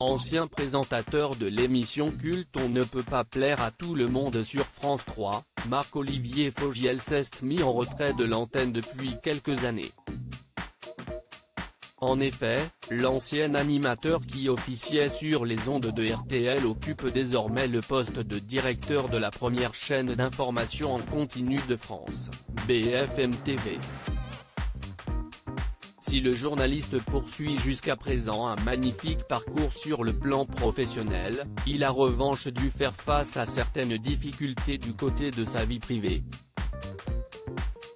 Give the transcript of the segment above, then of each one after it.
ancien présentateur de l'émission culte On ne peut pas plaire à tout le monde sur France 3, Marc-Olivier Fogiel s'est mis en retrait de l'antenne depuis quelques années. En effet, l'ancien animateur qui officiait sur les ondes de RTL occupe désormais le poste de directeur de la première chaîne d'information en continu de France, BFM TV. Si le journaliste poursuit jusqu'à présent un magnifique parcours sur le plan professionnel, il a revanche dû faire face à certaines difficultés du côté de sa vie privée.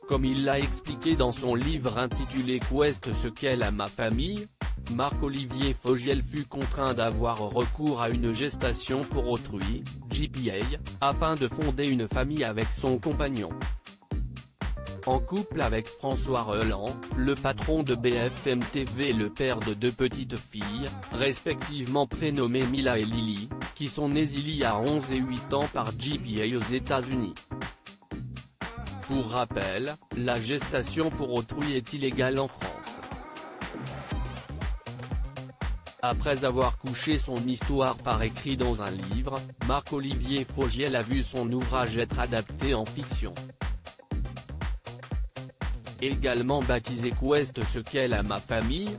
Comme il l'a expliqué dans son livre intitulé Quest ce qu'est à ma famille, Marc-Olivier Fogiel fut contraint d'avoir recours à une gestation pour autrui, GPA, afin de fonder une famille avec son compagnon. En couple avec François Reland, le patron de BFM TV et le père de deux petites filles, respectivement prénommées Mila et Lily, qui sont nées il y a 11 et 8 ans par GPA aux États-Unis. Pour rappel, la gestation pour autrui est illégale en France. Après avoir couché son histoire par écrit dans un livre, Marc-Olivier Fogiel a vu son ouvrage être adapté en fiction. Également baptisé Quest ce qu'est à ma famille,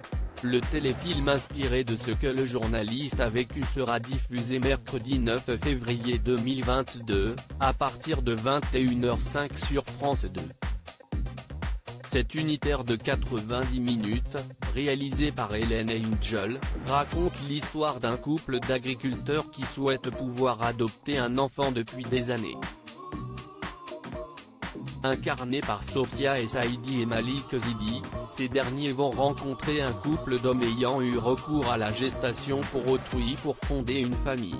le téléfilm inspiré de ce que le journaliste a vécu sera diffusé mercredi 9 février 2022, à partir de 21h05 sur France 2. Cet unitaire de 90 minutes, réalisé par Hélène Angel, raconte l'histoire d'un couple d'agriculteurs qui souhaitent pouvoir adopter un enfant depuis des années incarnés par Sofia et Saïdi et Malik Zidi, ces derniers vont rencontrer un couple d'hommes ayant eu recours à la gestation pour autrui pour fonder une famille.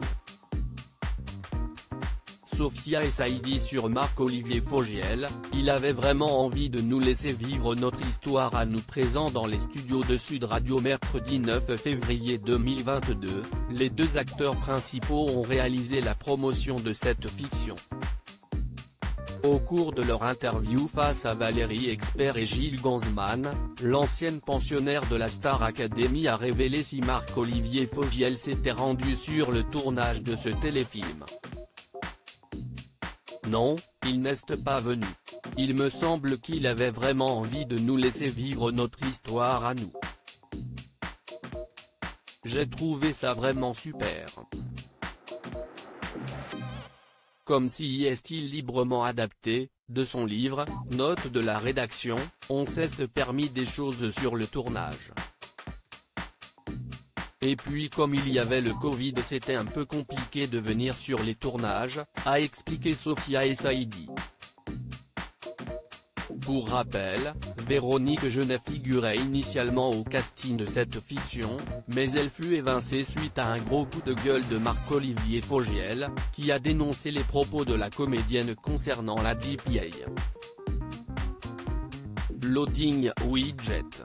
Sofia et Saïdi sur Marc-Olivier Fogiel, il avait vraiment envie de nous laisser vivre notre histoire à nous présent dans les studios de Sud Radio mercredi 9 février 2022, les deux acteurs principaux ont réalisé la promotion de cette fiction. Au cours de leur interview face à Valérie Expert et Gilles Gansman, l'ancienne pensionnaire de la Star Academy a révélé si Marc-Olivier Fogiel s'était rendu sur le tournage de ce téléfilm. Non, il n'est pas venu. Il me semble qu'il avait vraiment envie de nous laisser vivre notre histoire à nous. J'ai trouvé ça vraiment super comme si est-il librement adapté, de son livre, note de la rédaction, on s'est permis des choses sur le tournage. Et puis comme il y avait le Covid c'était un peu compliqué de venir sur les tournages, a expliqué Sophia et Saïdi. Pour rappel, Véronique Genet figurait initialement au casting de cette fiction, mais elle fut évincée suite à un gros coup de gueule de Marc-Olivier Fogiel, qui a dénoncé les propos de la comédienne concernant la GPA. Loading Widget